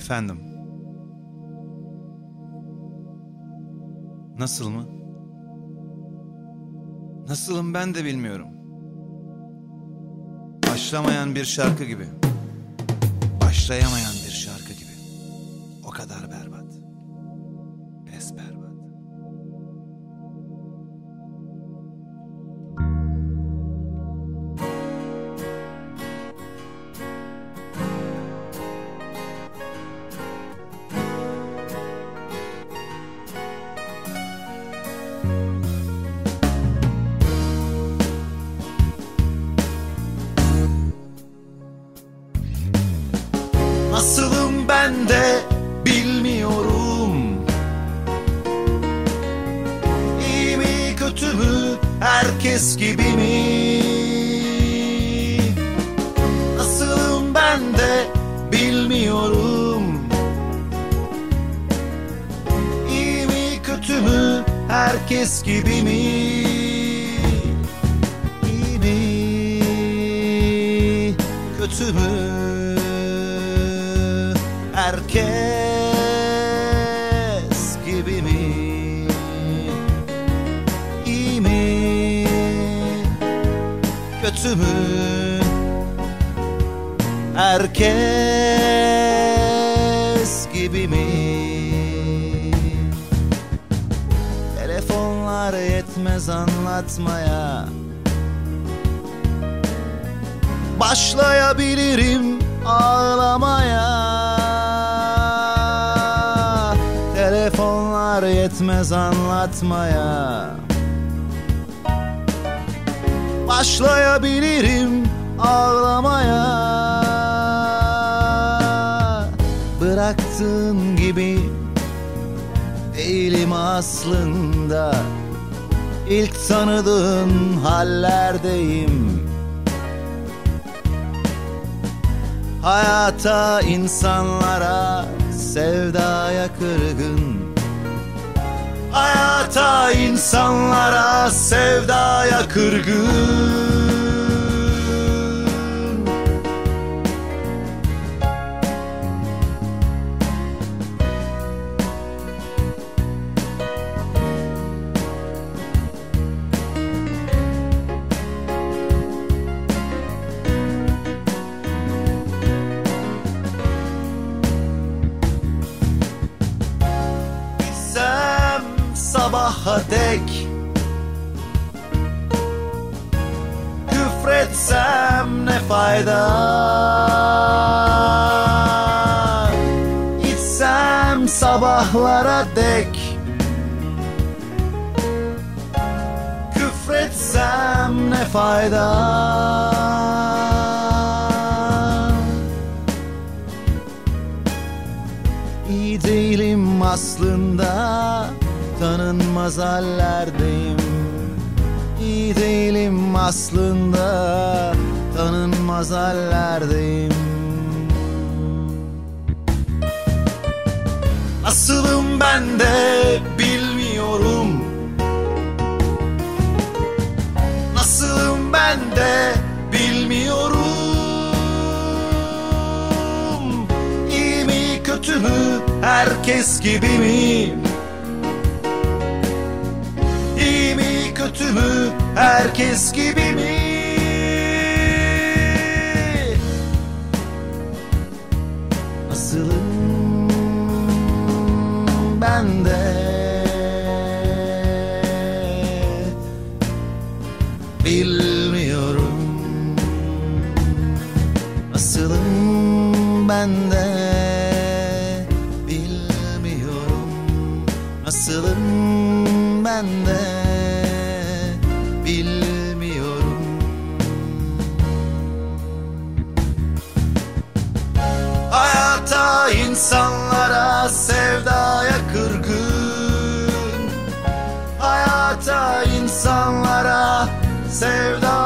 Efendim. Nasıl mı? Nasılım ben de bilmiyorum. Başlamayan bir şarkı gibi. Başlayamayan bir şarkı gibi. O kadar berbat. Nasılım ben de bilmiyorum. İyi mi kötü mü herkes gibi mi herkes gibi mi? İyi mi? Kötü mü? Herkes gibi mi? İyi mi? Kötü mü? Herkes gibi mi Telefonlar yetmez anlatmaya. Başlayabilirim ağlamaya. Telefonlar yetmez anlatmaya. Başlayabilirim ağlamaya. Bıraktığın gibi değilim aslında İlk tanıdığın hallerdeyim. Hayata, insanlara, sevdaya kırgın. Hayata, insanlara, sevdaya kırgın sabaha dek Küfretsem ne fayda? Gitsem sabahlara dek. Küfretsem ne fayda? İyi değilim aslında Tanınmaz hallerdeyim. İyi değilim aslında. Tanınmaz hallerdeyim. Nasılım ben de bilmiyorum. Nasılım ben de bilmiyorum. İyi mi kötü mü herkes gibi mi mü herkes gibi mi? Nasılım ben de. Bilmiyorum. Nasılım ben de. Bilmiyorum. Nasılım ben insanlara, sevdaya kırgın. Hayata, insanlara, sevdaya